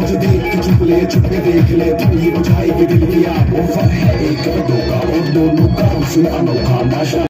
मुझे देख के चुप ले चुप के देख ले फिर ये बुझाई के दिल किया ऑफ़र है एक दो का और दोनों का सुन अनोखा नाशा